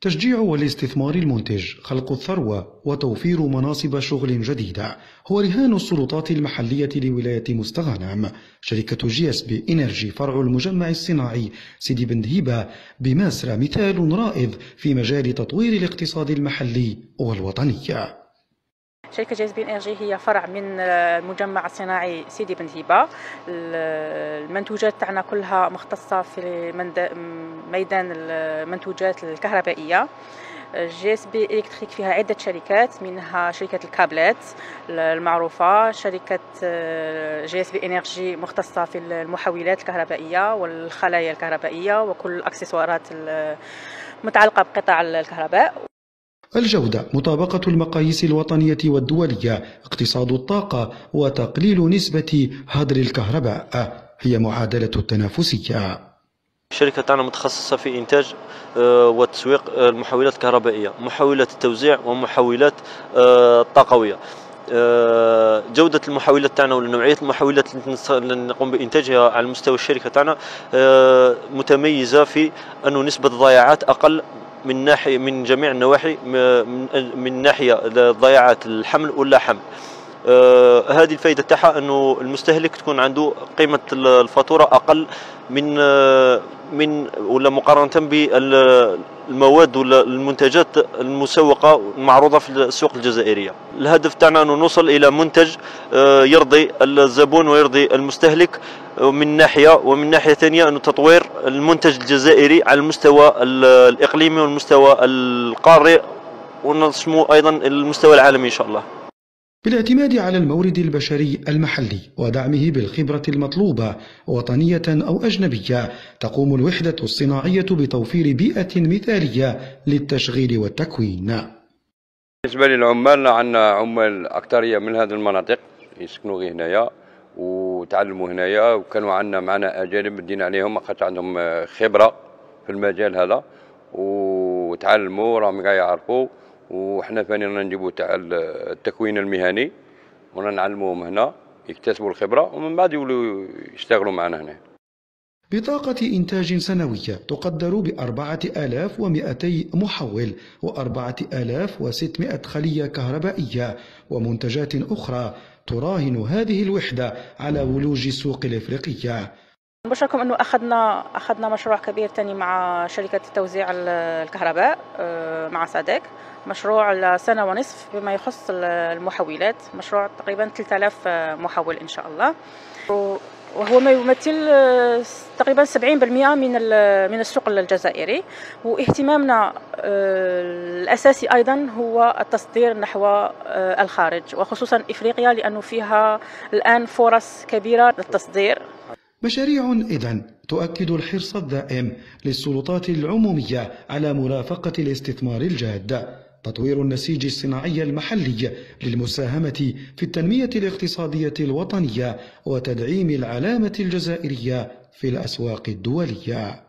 تشجيع والاستثمار المنتج خلق الثروة وتوفير مناصب شغل جديدة هو رهان السلطات المحلية لولاية مستغانم. شركة GISB Energy فرع المجمع الصناعي سيدي بن دهيبة بماسرة مثال رائد في مجال تطوير الاقتصاد المحلي والوطني. شركة GISB Energy هي فرع من المجمع الصناعي سيدي بن دهيبة المنتوجات تاعنا كلها مختصة في ميدان المنتوجات الكهربائية. GISB Electric فيها عدة شركات منها شركة الكابلات المعروفة شركة GISB Energy مختصة في المحولات الكهربائية والخلايا الكهربائية وكل الأكسسوارات المتعلقة بقطاع الكهرباء. الجودة مطابقة المقاييس الوطنية والدولية اقتصاد الطاقة وتقليل نسبة هدر الكهرباء هي معادلة التنافسية. الشركة تاعنا متخصصة في إنتاج آه، وتسويق المحولات الكهربائية محولات التوزيع ومحولات آه، الطاقوية. آه، جودة المحولات تاعنا ولا نوعية المحولات اللي نقوم بإنتاجها على مستوى الشركة تاعنا متميزة في أنه نسبة الضياعات أقل من ناحيه من جميع النواحي من ناحية ضياعات الحمل ولا حمل. آه هذه الفائده تاعها إنه المستهلك تكون عنده قيمة الفاتورة أقل من آه من ولا مقارنة بالمواد ولا المنتجات المسوقة المعروضة في السوق الجزائرية. الهدف تاعنا أنه نوصل إلى منتج آه يرضي الزبون ويرضي المستهلك من ناحية ومن ناحية ثانية أنه تطوير المنتج الجزائري على المستوى الإقليمي والمستوى القاري ونسمو أيضا المستوى العالمي إن شاء الله. بالاعتماد على المورد البشري المحلي ودعمه بالخبرة المطلوبة وطنية أو أجنبية تقوم الوحدة الصناعية بتوفير بيئة مثالية للتشغيل والتكوين. بالنسبة للعمال عندنا عمال أكثرية من هذه المناطق يسكنوا هنايا وتعلموا هنايا وكانوا عندنا معنا أجانب دينا عليهم خاطر عندهم خبرة في المجال هذا وتعلموا راهم يعرفوا وحنا ثاني رانا نجيبوا تاع التكوين المهني ورانا نعلموهم هنا يكتسبوا الخبرة ومن بعد يولوا يشتغلوا معنا هنا. بطاقة إنتاج سنوية تقدر آلاف ومئتي محول وأربعة آلاف وستمائة خلية كهربائية ومنتجات أخرى تراهن هذه الوحدة على ولوج السوق الإفريقية. نبشركم أنه اخذنا أخذنا مشروع كبير ثاني مع شركة توزيع الكهرباء آه، مع سادك مشروع لسنة ونصف بما يخص المحولات مشروع تقريبا 3000 محول إن شاء الله. وهو ما يمثل آه، تقريبا 70% من من السوق الجزائري. واهتمامنا آه، الأساسي أيضا هو التصدير نحو الخارج وخصوصا إفريقيا لأنه فيها الآن فرص كبيرة للتصدير. مشاريع إذن تؤكد الحرص الدائم للسلطات العمومية على مرافقة الاستثمار الجاد. تطوير النسيج الصناعي المحلي للمساهمة في التنمية الاقتصادية الوطنية وتدعيم العلامة الجزائرية في الأسواق الدولية.